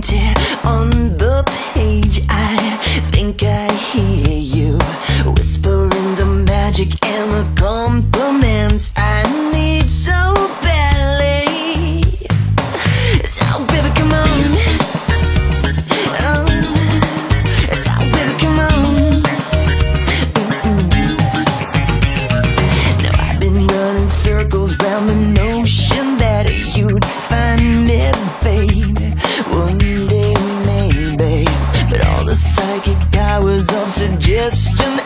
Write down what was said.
성질 suggestion